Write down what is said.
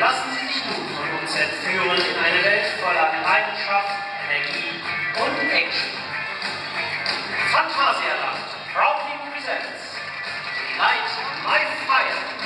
Lassen Sie sich nun von uns entführen in eine Welt voller Leidenschaft, Energie und Action. Phantasialand, proudly presents Light My Fire.